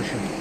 cushion.